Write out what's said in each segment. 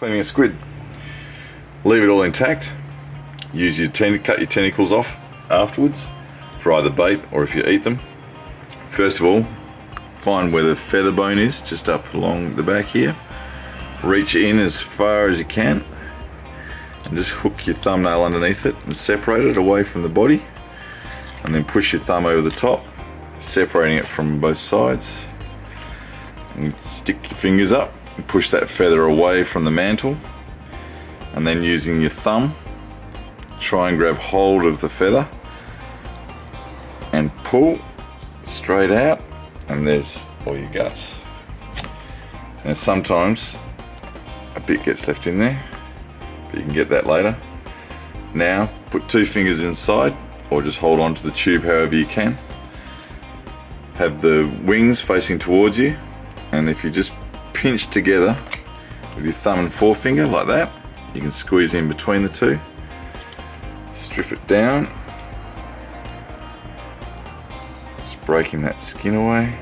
Cleaning a squid. Leave it all intact. Use your ten cut your tentacles off afterwards for either bait or if you eat them. First of all, find where the feather bone is, just up along the back here. Reach in as far as you can and just hook your thumbnail underneath it and separate it away from the body and then push your thumb over the top separating it from both sides and stick your fingers up and push that feather away from the mantle and then using your thumb try and grab hold of the feather and pull straight out and there's all your guts. And sometimes a bit gets left in there but you can get that later. Now put two fingers inside or just hold on to the tube however you can. Have the wings facing towards you and if you just pinch together with your thumb and forefinger like that. You can squeeze in between the two. Strip it down. Just breaking that skin away.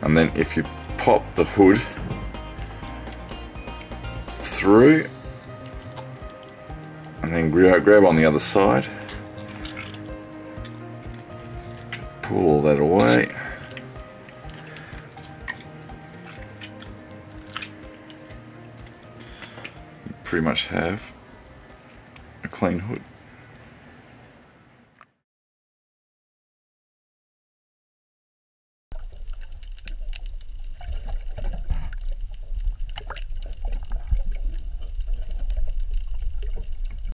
And then if you pop the hood through and then grab on the other side. Pull all that away pretty much have a clean hood